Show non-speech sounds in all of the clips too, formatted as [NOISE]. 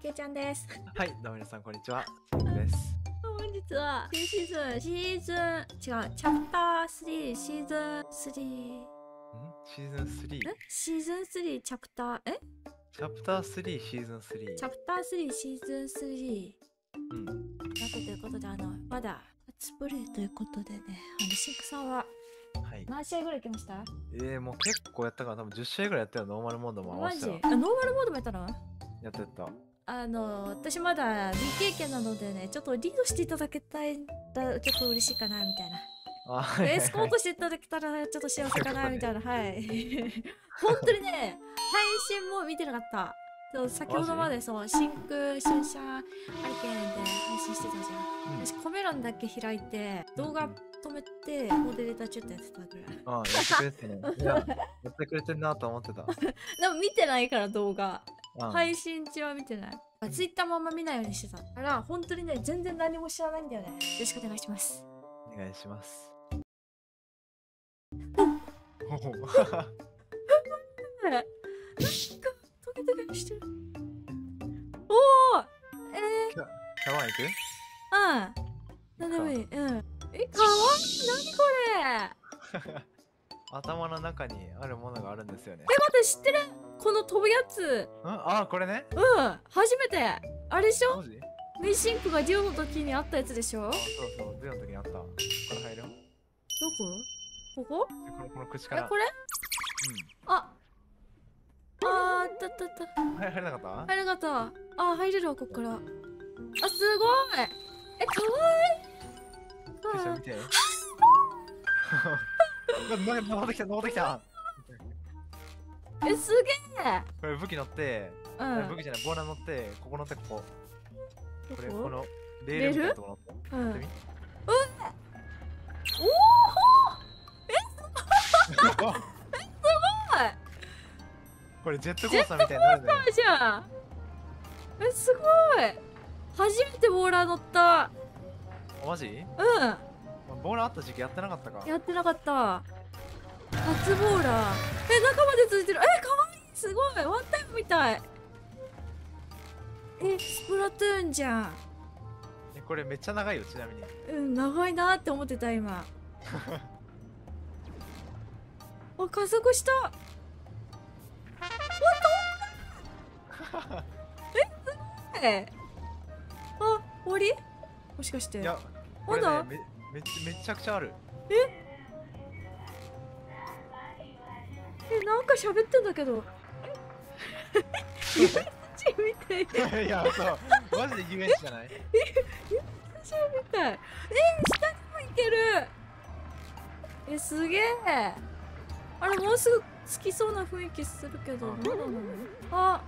けいちゃんです。はい、どうも皆さんこんにちは。です。本日は新シーズン、シーズン、違う、チャプター3、シーズン3、ん？シーズン3え？シーズン3、チャプター、え？チャプター3シーズン3。チャプター3、シーズン3。うん。なったということで、あの、まだ、初プレイということでね、あの、シンクさんははい。何試合ぐらい来ました？えー、もう結構やったから多分10試合ぐらいやったよ、ノーマルモードも合わせたら。マジ？あ、ノーマルモードもやったの？やったやった。あの、私まだ未経験なのでね、ちょっとリードしていただけたいら結構嬉しいかな、みたいな。あ、はいはいはいエスコートしていただけたらちょっと幸せかなみたいな、[LAUGHS] はい。[LAUGHS] 本当にね、配信も見てなかった。そう先ほどまでそう、真空春夏ハリケーンで配信してたじゃん。うん私、コメ欄だけ開いて、動画止めて、モデレーターちょっとやってたぐらい。あ、やってくれてね。やってくれてんなと思ってた。[LAUGHS] でも見てないから動画。うん配信中は見てない。ツイッターもあんま見ないようにしてた。だから、本当にね、全然何も知らないんだよね。よろしくお願いします。お願いします。なんかトゲトゲしてる。おおえー、シャワー行く？うん。なんでもいい。うん。え、かわいい。なにこれ？え、頭の中にあるものがあるんですよね。待って、知ってる？この飛ぶやつ。うん？あ、これね。うん。初めて。あれでしょ？マジ？ミシンクがデュオの時にあったやつでしょ？そうそう、ゼロの時にあった。これ入るよ。こ？ここ？このこの口から。え、これ？あ。あー、ああったた。うん。はい、入れなかった？入れなかった。あー、入れるわ、こっから。あ、すごい。え、かわいい。見て。[LAUGHS] 登ってきた、登ってきた。え、すげえ。これ武器乗って、うん。武器じゃない、ボーナー乗って、ここ乗って、ここ。こ？れ、どここのレール？みたいなとこ乗って。うん。やっおおこれジェットコースターみたいになるんだよ。じゃんえすごい初めてボーラー乗ったマジ？うボーナーあった時期やってなかったか。んやってなかった。初ボーラー。え中まで続いてる。えかわいいすごい。ワンタイムみたい。えスプラトゥーンじゃん。えこれめっちゃ長いよ、ちなみに。うん長いなって思ってた今。[LAUGHS] あ加速した。[LAUGHS] えあ終わり？もしかして。まだ？ね、めめっちゃめちゃくちゃある。え？なんか喋ってんだけど遊園地みたいいや、そう。マジで遊園地じゃない？みたいえ下にも行けるえすげえあれもうすぐ着きそうな雰囲気するけどうんあ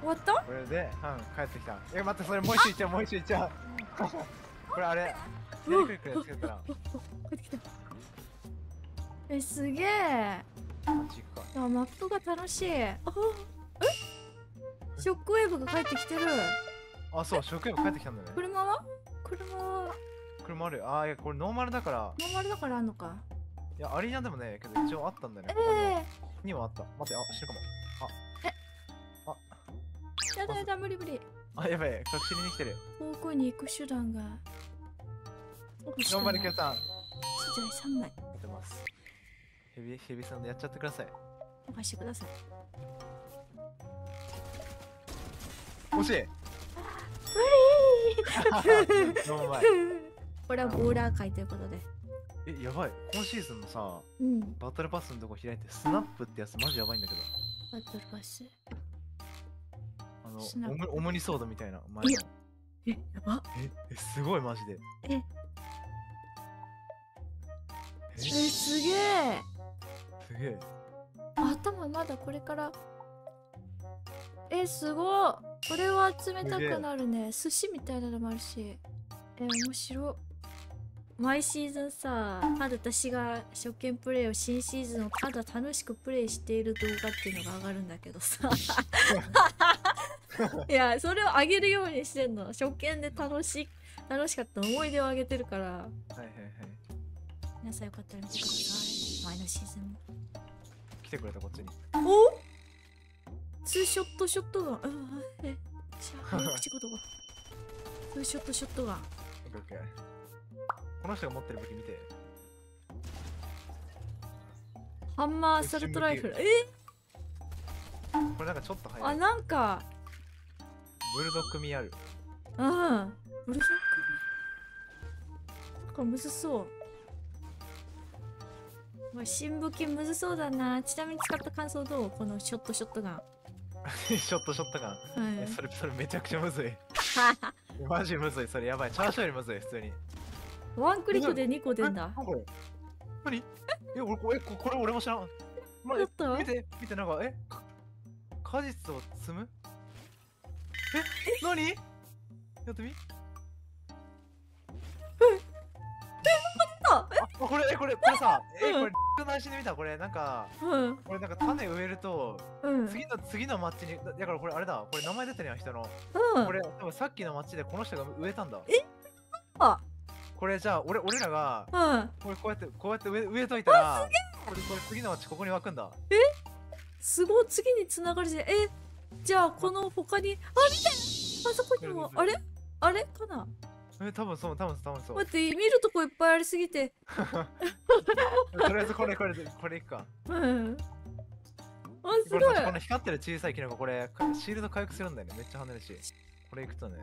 終わったこれで、うん、帰ってきた。え、待って、それもう一周いっちゃう、もう一周いっちゃう。これあれ、やりくりくりつけたら、帰ってきたえすげえ。マップが楽しい。あえ？ショックウェーブが帰ってきてる。あ、そう、職員も帰ってきたんだね。車は車は車ある。あ、いや、これノーマルだから、ノーマルだからあんのか。いや、アリーナでもね、けど一応あったんだよね。えここにはえにはあった。待って、あ、死ぬかも。やだやだ無理無理あ、やばい、隠しに来てる。遠くに行く手段がノーマル計算。じゃあ3枚やってます。ヘビ、ヘビさんでやっちゃってください。おしてください惜しい [LAUGHS] これはボーラー会ということでえ、やばい。今シーズンのさ、うんバトルパスのとこ開いて、スナップってやつマジやばいんだけど。バトルパスあのスナップオム、オムニソードみたいな。前の。えやば。え、え、すごいマジで。え。え？えすすげえ。げえ。頭まだこれから。えすごいこれは集めたくなるね。寿司みたいなのもあるし。え面白。い毎シーズンさただ私が初見プレイを新シーズンをただ楽しくプレイしている動画っていうのが上がるんだけどさ [LAUGHS] [LAUGHS] いやそれを上げるようにしてんの。初見で楽しい楽しかった思い出を上げてるから。はいはいはい。皆さんよかったら見てください。前のシーズンも。来てくれたこっちに。お？ツーショットショットガンうんえ早口言葉。[LAUGHS] ツーショットショットガンこの人が持ってる武器見て。ハンマーアサルトライフル。え？これなんかちょっとあ早い。なんかブルドッグ味ある。うんブルドッグなんかむずそう。まあ新武器むずそうだな。ちなみに使った感想どう？このショットショットガン。[LAUGHS] ショットショットガン。はい。えそれそれめちゃくちゃむずい。[LAUGHS] マジむずい。それやばい。チャーシューよりむずい普通に。ワンクリックで2個出んだ。何？え俺これここれ俺も知らん、まやった見て見てなんかえか果実を摘む？え何？やってみ？ああこれえこれこれさえうん。これ僕の足で見た？これなんかうん。これなんか種植えるとうん。次の次の町にだだからこれあれだ。これ名前出てるやん人の。うん。これ多分さっきの町でこの人が植えたんだ。あこれじゃあ俺俺らがうん。これこうやってこうやって植え植えといたらこれこれ次の町ここに湧くんだ。すごい次につながりでえじゃあこの他にあ見てあそこにもあれ？あれ？かな？え多分そう多分多分そう待って見るとこいっぱいありすぎて。[LAUGHS] とりあえずこれこれこれいくか。うん。あすこごい。この光ってる小さいキノコこれかシールド回復するんだよね。めっちゃ跳ねるし。これいくとね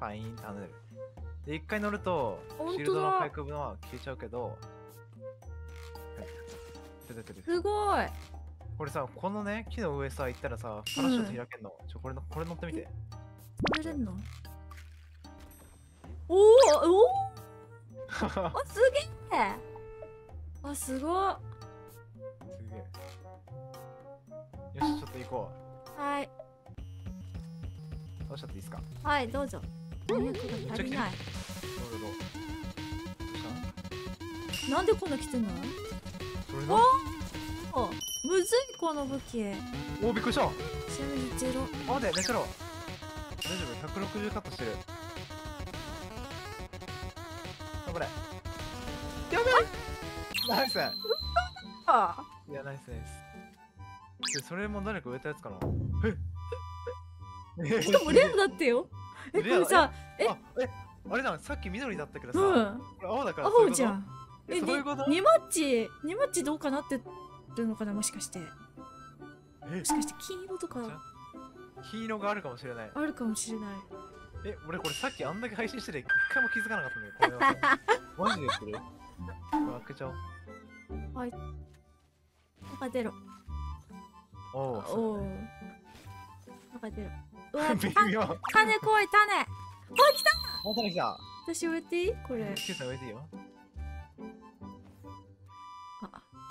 パイーンって跳ねる。で一回乗るとシールドの回復分は消えちゃうけど。すごいこれさこのね木の上さ行ったらさパラシュート開けんの、ちょこれのこれ乗ってみて。食べれんの？おーおー！[LAUGHS] あすげえ！あすごい。すげえ。よしちょっと行こはい、うどうしちゃっていいですか？はい、どうぞ。足りない。どうぞ。なんでこんな来てんの？たそれのおむずい、この武器。おーびっくりした。ちなみにゼロ。待て寝てろ。大丈夫。160カットしてる。頑張れ。やべえ。ナイス。あいやナイスナイスでそれも誰か植えたやつかな。え。しかもレアだってよ。え、これさ、え。あえ。あれださっき緑だったけどさ、うん。これ青だから青じゃん。ええ、そういうこと？に二マッチ、二マッチどうかなってるのかな、もしかして。もえしかして金色とか黄色があるかもしれないあるかもしれない。え俺これさっきあんだけ配信してて一回も気づかなかったんだよこれはマジで言ってる開けちゃおうなんか出ろ。おおおお。なんか出ろ。うわ、[LAUGHS] 種来い、種。また来た私植えていい？これ。Q さん植えていいよ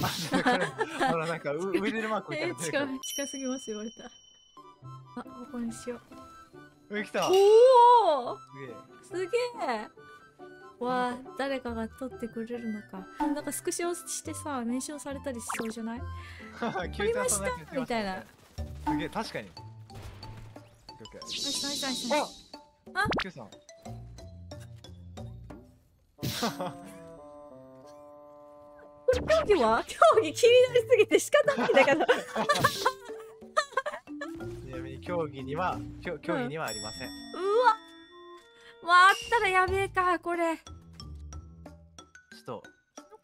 あ、あこれあのなんか [LAUGHS] う植えてるマークみたいえな近近すぎます言われた。あここにしよう。上来た。おおすげえわあ誰かが撮ってくれるのか。なんかスクショしてさメンションされたりしそうじゃない？[LAUGHS] 撮りました。みたいな。すげえ確かに。オッケーオッケナイスナイスナイスーナイス。あ！Q さん競技は？[LAUGHS] 競技気になりすぎて仕方ないんだけど。[LAUGHS] ちなみに競技には競競技にはありません、うわ。まああったらやべえかこれ。ちょっ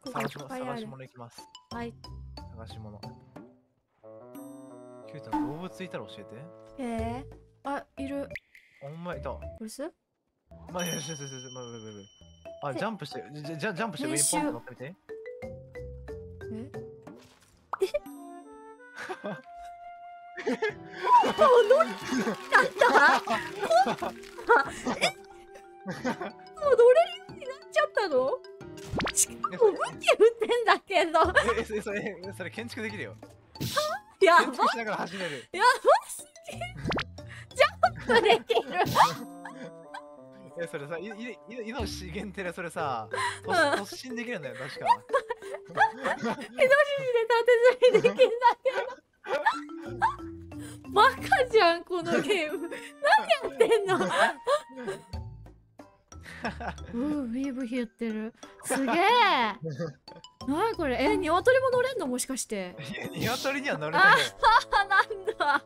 と探し探し物いきます。はい。探し物。Q さん動物いたら教えて。へえあいる。お前いた。これすまあ、いや、しししし、まあ、まあ、まあ、まあ、あ、えジャンプして、じゃ、ジャンプして上にポンと乗ってみて。もう乗れるようになっちゃったの？しかも武器撃ってんだけどえ、え、それ、それ、それ建築できるよ。や建築しながら走れる。やばすぎジャンプできるえ、それさ、い、い、い、いの資源ってそれさ、突進できるんだよ、確か。で縦積みできんだけどバカじゃんこのゲーム。何やってんの？うんビーブヒ言ってる。すげえ。[LAUGHS] なにこれ？え鶏も乗れんの？もしかして。いや、鶏には乗れないよ。あなんだ